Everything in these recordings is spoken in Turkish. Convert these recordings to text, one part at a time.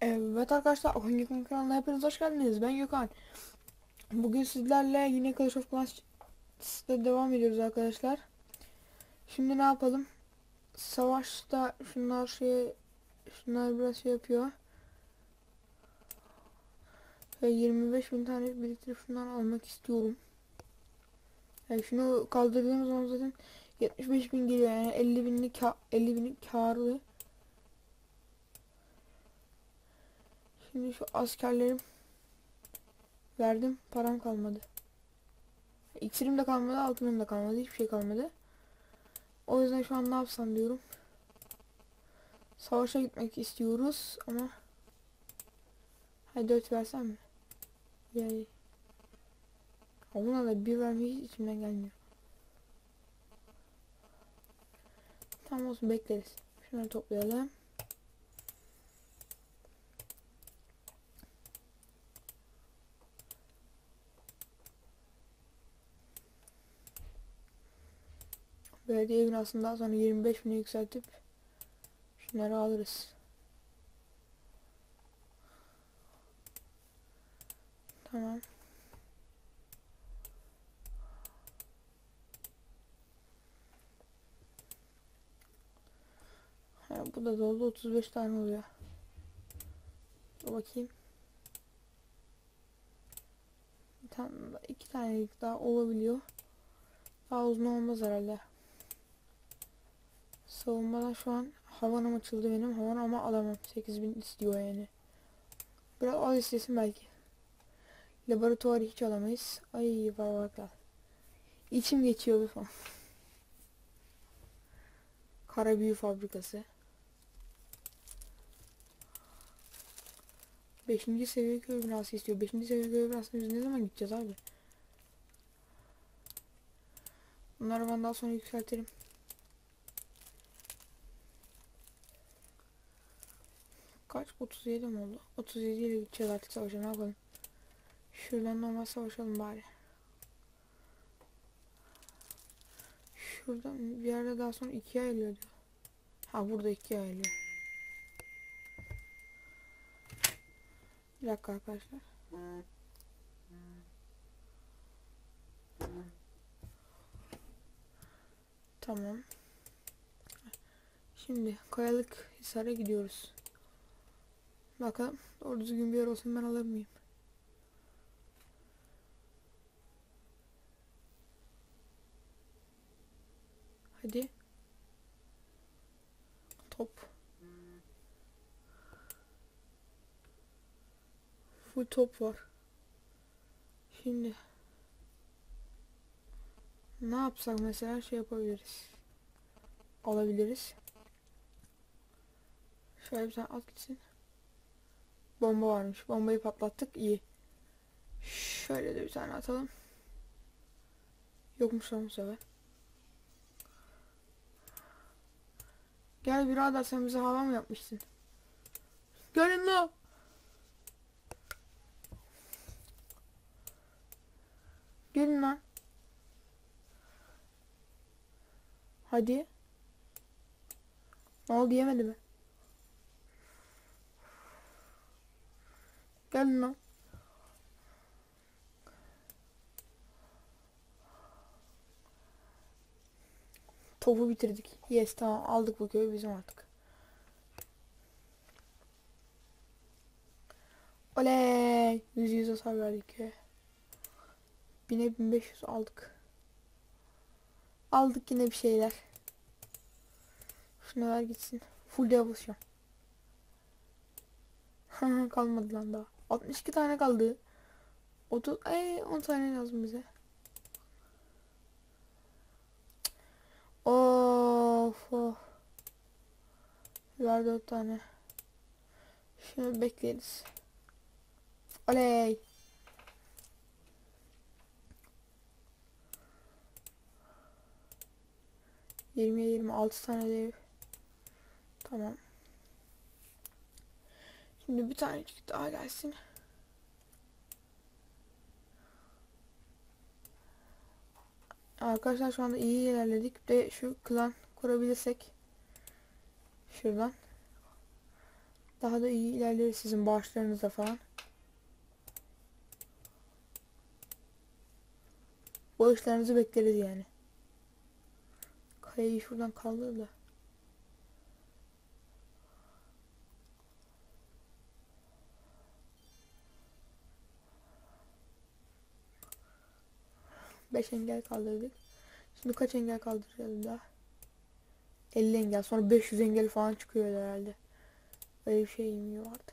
Evet arkadaşlar Okan Gökhan kanalına hepiniz hoş geldiniz. Ben Gökhan. Bugün sizlerle yine Clash of Clans'ta devam ediyoruz arkadaşlar. Şimdi ne yapalım? Savaşta şunlar şey şunlar biraz şey yapıyor. Ve 25 bin tane biriktirip şundan almak istiyorum. Yani şunu kaldırdığımız zaman zaten 75 bin geliyor yani 50 binlik ka 50 binlik karlı. Şimdi şu askerlerim verdim param kalmadı. İksirim de kalmadı altınım da kalmadı hiçbir şey kalmadı. O yüzden şu an ne yapsam diyorum. Savaşa gitmek istiyoruz ama Hadi 4 versem mi? Yani Buna da bir vermeyi içimden gelmiyor. Tamam olsun bekleriz. Şunları toplayalım. Belediye binasından sonra 25 bine yükseltip şunları alırız. Tamam. Ha, bu da doldu 35 tane oluyor. Dur bakayım. Bir tane, iki tanelik daha olabiliyor. Daha uzun olmaz herhalde. Savunmadan şu an havanım açıldı benim. Havan ama alamam. 8000 istiyor yani. Biraz az istesin belki. Laboratuvarı hiç alamayız. Ay barbaklar. İçim geçiyor bir falan. Kara büyü fabrikası. Beşinci seviye köy binası istiyor. Beşinci seviye köy binasına biz ne zaman gideceğiz abi? Bunları ben daha sonra yükseltirim. Kaç? 37 mi oldu? 37 ile gideceğiz artık savaşa ne yapalım? Şuradan normal savaşalım bari. Şuradan bir yerde daha sonra ikiye ayrılıyor. Ha burada ikiye ayrılıyor. Bir dakika arkadaşlar. Tamam. Şimdi Kayalık Hisar'a gidiyoruz. Bakalım doğru düzgün bir yer olsun ben alır mıyım? Hadi. Top. Full top var. Şimdi ne yapsak mesela şey yapabiliriz. Alabiliriz. Şöyle bir tane at gitsin. Bomba varmış. Bombayı patlattık. iyi. Şöyle de bir tane atalım. Yokmuş lan bu sefer. Gel birader sen bize hava mı yapmışsın? Gelin lan. Lan. Hadi. Ne oldu yemedi mi? Gelin lan. Topu bitirdik. Yes tamam aldık bu köyü bizim artık. Oley! Yüz yüz hasar verdik köye. 1000'e 1500 aldık. Aldık yine bir şeyler. Şuna ver gitsin. Full devolution. Kalmadı lan daha. 62 tane kaldı. 30 ay 10 tane lazım bize. Of of. Ver 4 tane. Şunu bekleriz. Oley. Yirmiye yirmi altı tane dev. Tamam. Şimdi bir tane daha gelsin. Arkadaşlar şu anda iyi ilerledik. Bir de şu klan kurabilirsek şuradan daha da iyi ilerleriz sizin bağışlarınızla falan. Bağışlarınızı bekleriz yani. Kayayı şuradan kaldır da. Beş engel kaldırdık. Şimdi kaç engel kaldıracağız daha? 50 engel. Sonra 500 engel falan çıkıyor herhalde. Öyle bir şey mi vardı?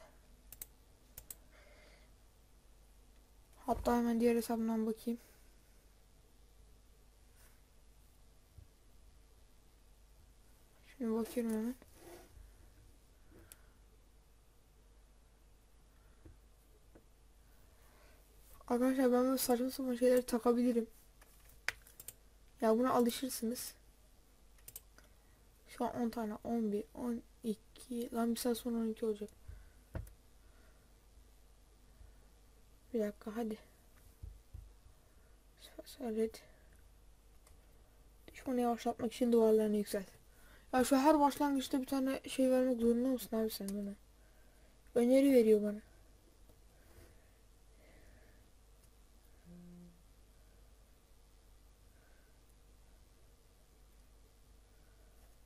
Hatta hemen diğer hesabından bakayım. Şimdi bakıyorum hemen. Arkadaşlar ben böyle saçma sapan şeyleri takabilirim. Ya buna alışırsınız. Şu an 10 tane 11 12 lan bir saat sonra 12 olacak. Bir dakika hadi. Red. Düşmanı yavaşlatmak için duvarlarını yükselt. Ya şu her başlangıçta bir tane şey vermek zorunda mısın abi sen bana? Öneri veriyor bana.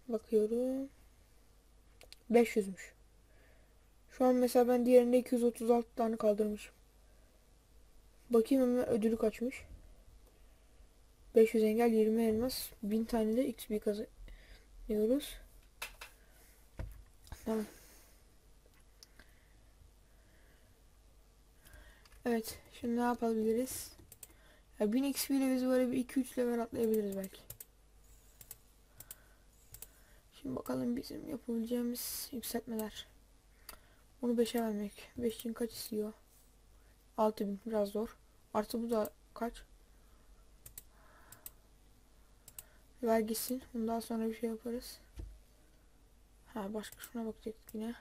Bakıyorum. 500'müş. Şu an mesela ben diğerinde 236 tane kaldırmışım. Bakayım hemen ödülü kaçmış. 500 engel 20 elmas 1000 tane de XP kazanıyoruz. Tamam. Evet. Şimdi ne yapabiliriz? Ya 1000 XP ile biz böyle bir 2-3 level atlayabiliriz belki. Şimdi bakalım bizim yapabileceğimiz yükseltmeler. Bunu 5'e vermek. 5 için kaç istiyor? 6000 biraz zor. Artı bu da kaç? Ver gitsin. Bundan sonra bir şey yaparız. Ha başka şuna bakacaktık yine.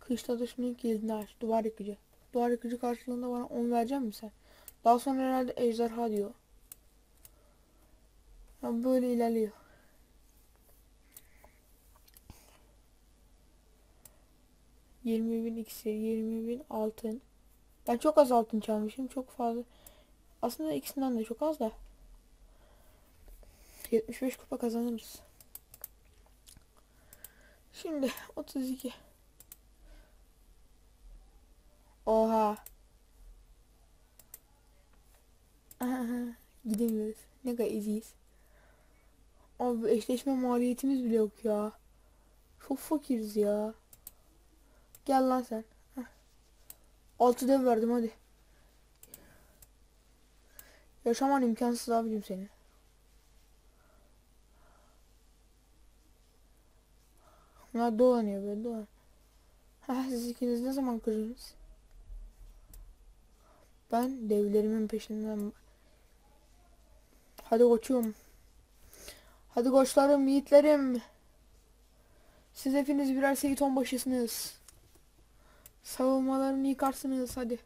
Kışta da şunun kilidini aç. Duvar yıkıcı. Duvar yıkıcı karşılığında bana 10 verecek misin sen? Daha sonra herhalde ejderha diyor. Yani böyle ilerliyor. Yirmi bin iksir, yirmi bin altın. Ben çok az altın çalmışım. Çok fazla. Aslında ikisinden de çok az da. 75 kupa kazanırız. Şimdi 32. Oha. Gidemiyoruz. Ne kadar eziyiz. Abi eşleşme maliyetimiz bile yok ya. Çok fakiriz ya. Gel lan sen. Heh. Altı dev verdim hadi. Yaşaman imkansız abicim senin. Bunlar dolanıyor böyle dolan. Ha siz ikiniz ne zaman kırıyorsunuz? Ben devlerimin peşinden. Hadi koçum. Hadi koçlarım, yiğitlerim. Siz hepiniz birer seyit onbaşısınız. Savunmalarını yıkarsınız hadi.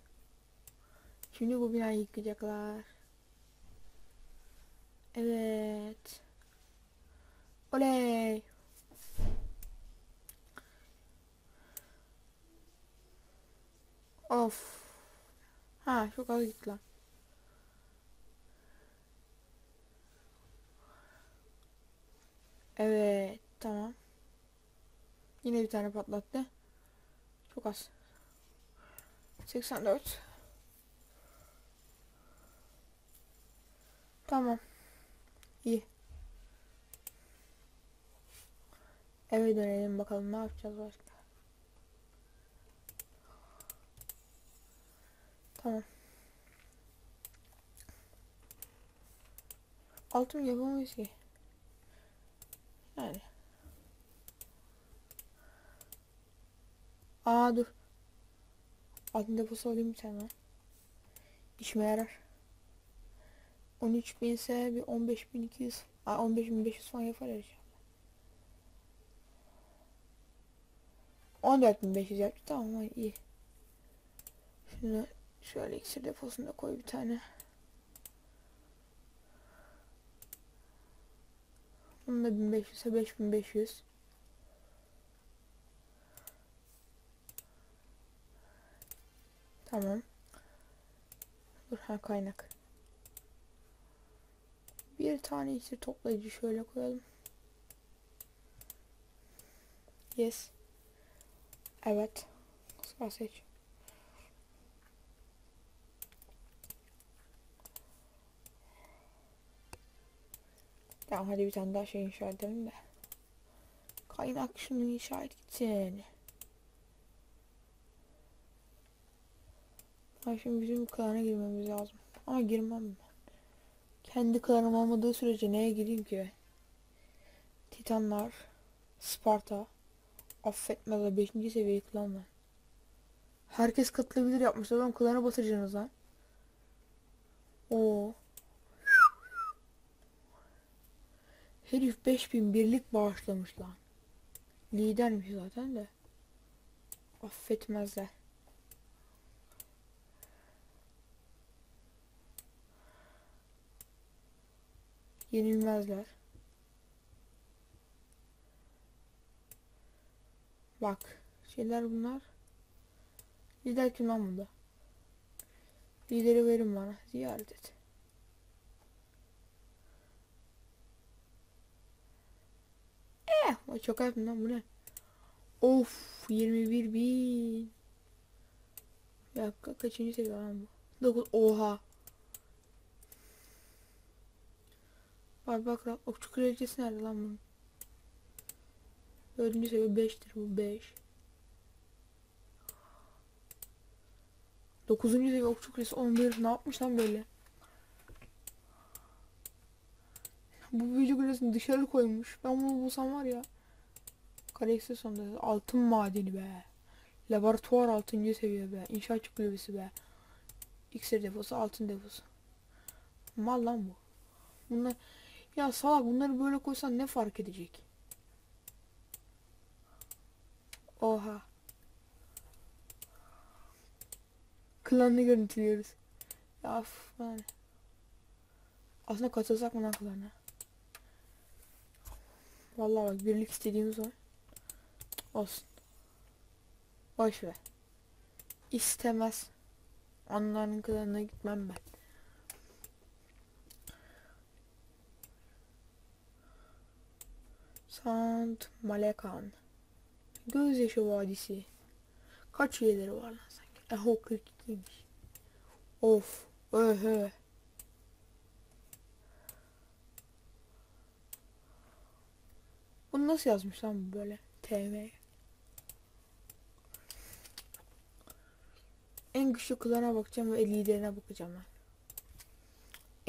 Şimdi bu binayı yıkacaklar. Evet. Oley. Of. Ha çok az gitti lan. Evet tamam. Yine bir tane patlattı. Çok az. 84. Tamam. İyi. Eve dönelim bakalım ne yapacağız başka. Tamam. Altın yapamayız ki. Yani. Aa dur. Altın deposu alayım bir tane. İşime yarar. 13 bin ise bir 15 bin 200 15 bin 500 falan yapar inşallah. 14 bin 500 yaptı tamam iyi. Şimdi Şöyle iksir deposunda koy bir tane. Bunun da 1500 ise 5500. Tamam. Dur ha kaynak. Bir tane iksir toplayıcı şöyle koyalım. Yes. Evet. Sağ seç. Tamam hadi bir tane daha şey inşa edelim de. Kaynak şunu inşa et gitsin. Ha şimdi bizim klana girmemiz lazım. Ama girmem ben. Kendi klanım olmadığı sürece neye gireyim ki? Titanlar, Sparta, affetmezler 5. seviye klan var. Herkes katılabilir yapmışlar. Oğlum klana batıracaksınız lan. Oo. Herif 5000 birlik bağışlamış lan. Lidermiş zaten de. Affetmezler. Yenilmezler. Bak. Şeyler bunlar. Lider kim lan bunda? Lideri verin bana. Ziyaret et. Eh, çok yaptım lan bu ne? Of 21 bin. Bir dakika kaçıncı seviye lan bu? 9 oha. Bak bak bak okçu kraliçesi nerede lan bunun? Dördüncü seviye 5'tir bu 5. Dokuzuncu seviye okçu kraliçesi 11 ne yapmış lan böyle? Bu büyücü kulesini dışarı koymuş. Ben bunu bulsam var ya. Kare sonunda altın madeni be. Laboratuvar 6. seviye be. İnşaatçı kulübesi be. İksir deposu altın deposu. Mal lan bu. Bunlar ya salak bunları böyle koysan ne fark edecek? Oha. Klanını görüntülüyoruz. Ya yani. Aslında katılsak mı lan klana? Vallahi bak birlik istediğimiz var. Olsun. Boş ver. İstemez. Onların klanına gitmem ben. Sant Malekan. Gözyaşı Vadisi. Kaç üyeleri var lan sanki? Eho 42'ymiş. Of. Öhö. Bunu nasıl yazmış lan böyle? TV. En güçlü klana bakacağım ve liderine bakacağım ben.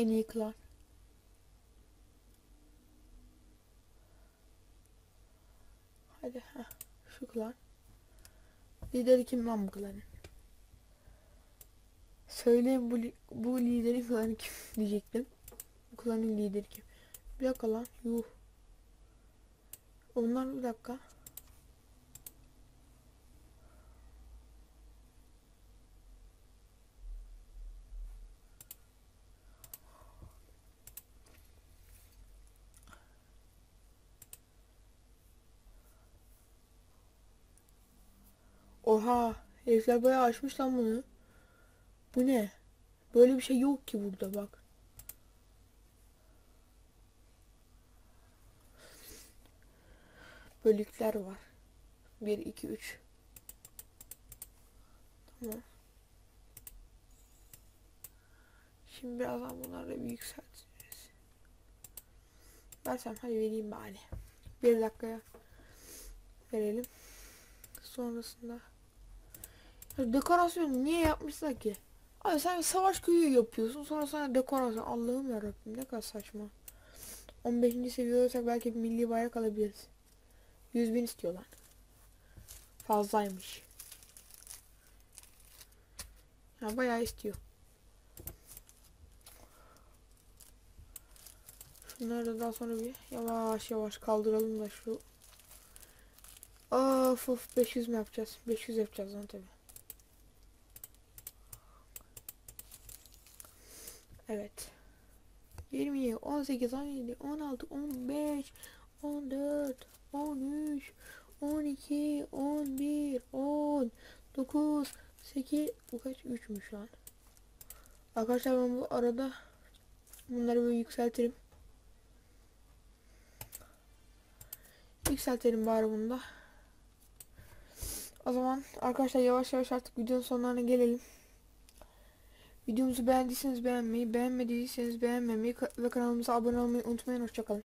En iyi klan. Hadi ha şu klan. Lideri kim lan bu klanın? Söyleyin bu, bu liderin klanı kim diyecektim. Bu klanın lideri kim? Bir dakika lan. Yuh. Onlar bir dakika. Oha, herifler bayağı açmış lan bunu. Bu ne? Böyle bir şey yok ki burada bak. Bölükler var. 1 2 3. Tamam. Şimdi birazdan bunları bir yükselteceğiz. Versem hadi vereyim bari. Bir dakikaya verelim. Sonrasında dekorasyon niye yapmışlar ki? Abi sen savaş köyü yapıyorsun sonra sana dekorasyon Allah'ım yarabbim ne kadar saçma. 15. seviye olursak belki bir milli bayrak alabiliriz. 100 bin istiyorlar. Fazlaymış. Ya bayağı istiyor. Şunları da daha sonra bir yavaş yavaş kaldıralım da şu. Of of 500 mi yapacağız? 500 yapacağız lan tabi. Evet. 20, 18, 17, 16, 15, 14, 13, 12, 11, 10, 9, 8, bu kaç? 3'müş lan. Arkadaşlar ben bu arada bunları böyle yükseltirim. Yükseltelim bari bunu da. O zaman arkadaşlar yavaş yavaş artık videonun sonlarına gelelim. Videomuzu beğendiyseniz beğenmeyi, beğenmediyseniz beğenmemeyi ve kanalımıza abone olmayı unutmayın. Hoşçakalın.